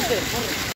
本当に。